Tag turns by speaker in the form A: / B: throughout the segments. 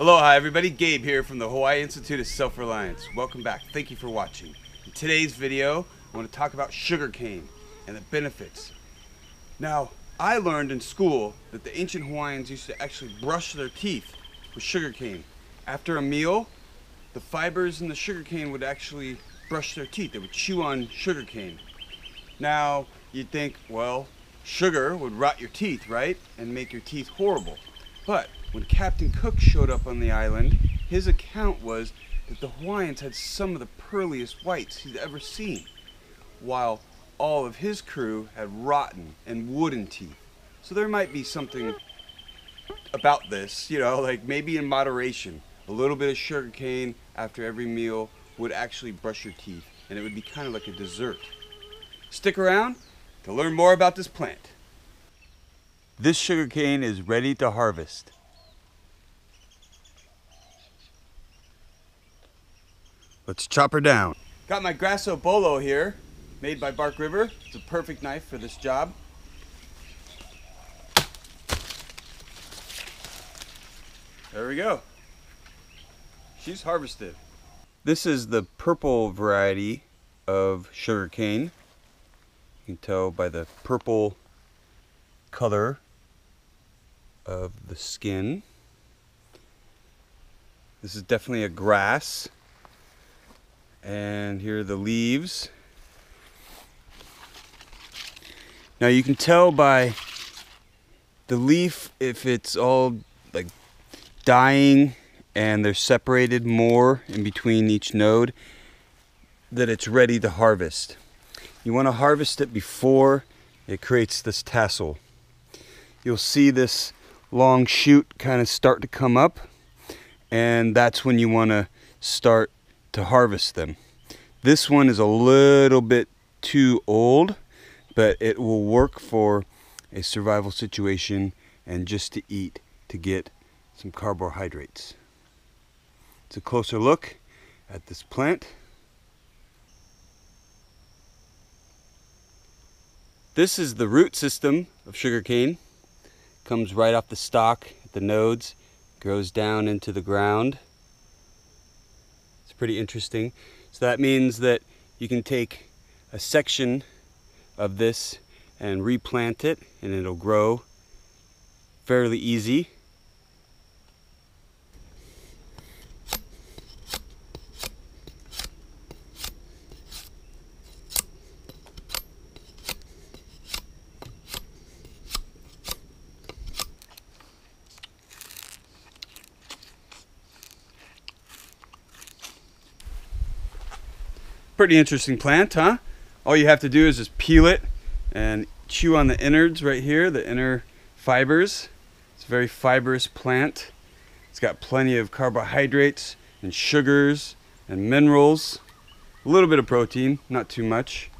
A: Aloha everybody, Gabe here from the Hawaii Institute of Self-Reliance. Welcome back, thank you for watching. In today's video, I want to talk about sugarcane and the benefits. Now, I learned in school that the ancient Hawaiians used to actually brush their teeth with sugarcane. After a meal, the fibers in the sugarcane would actually brush their teeth. They would chew on sugarcane. Now, you'd think, well, sugar would rot your teeth, right? And make your teeth horrible. But when Captain Cook showed up on the island, his account was that the Hawaiians had some of the pearliest whites he'd ever seen, while all of his crew had rotten and wooden teeth. So there might be something about this, you know, like maybe in moderation. A little bit of sugar cane after every meal would actually brush your teeth, and it would be kind of like a dessert. Stick around to learn more about this plant. This sugarcane is ready to harvest. Let's chop her down. Got my Grasso Bolo here, made by Bark River. It's a perfect knife for this job. There we go. She's harvested. This is the purple variety of sugarcane. You can tell by the purple color of the skin. This is definitely a grass. And here are the leaves. Now you can tell by the leaf if it's all like dying and they're separated more in between each node that it's ready to harvest. You want to harvest it before it creates this tassel. You'll see this long shoot kind of start to come up and that's when you want to start to harvest them. This one is a little bit too old, but it will work for a survival situation and just to eat to get some carbohydrates. It's a closer look at this plant. This is the root system of sugarcane. Comes right off the at the nodes, grows down into the ground. It's pretty interesting. So that means that you can take a section of this and replant it and it'll grow fairly easy. Pretty interesting plant, huh? All you have to do is just peel it and chew on the innards right here, the inner fibers. It's a very fibrous plant. It's got plenty of carbohydrates and sugars and minerals. A little bit of protein, not too much.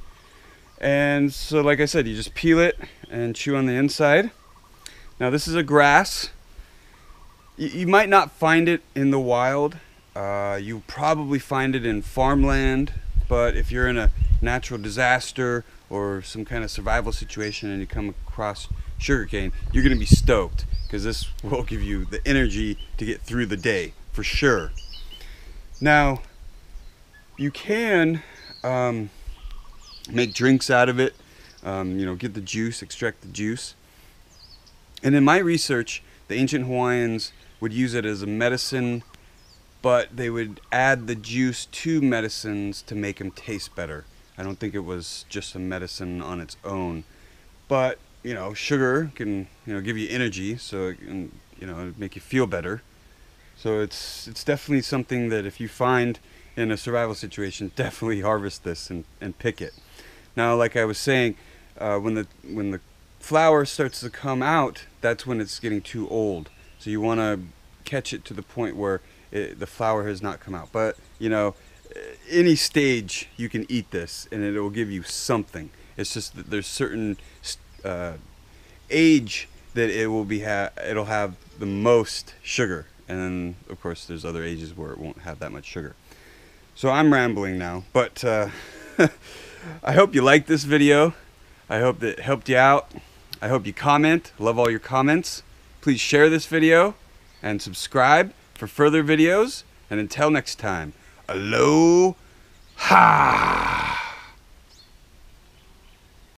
A: And so like I said, you just peel it and chew on the inside. Now this is a grass. You, you might not find it in the wild. Uh, you probably find it in farmland but if you're in a natural disaster or some kind of survival situation and you come across sugarcane, you're going to be stoked because this will give you the energy to get through the day for sure. Now, you can um, make drinks out of it, um, you know, get the juice, extract the juice. And in my research, the ancient Hawaiians would use it as a medicine but they would add the juice to medicines to make them taste better. I don't think it was just a medicine on its own. But, you know, sugar can, you know, give you energy, so it can, you know, make you feel better. So it's it's definitely something that if you find in a survival situation, definitely harvest this and, and pick it. Now, like I was saying, uh, when the when the flower starts to come out, that's when it's getting too old. So you want to catch it to the point where it, the flower has not come out. But you know, any stage you can eat this, and it will give you something. It's just that there's certain uh, age that it will be ha- it'll have the most sugar, and then of course there's other ages where it won't have that much sugar. So I'm rambling now, but uh, I hope you liked this video. I hope that helped you out. I hope you comment. Love all your comments. Please share this video and subscribe for further videos. And until next time, aloha!